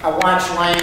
I watched Lang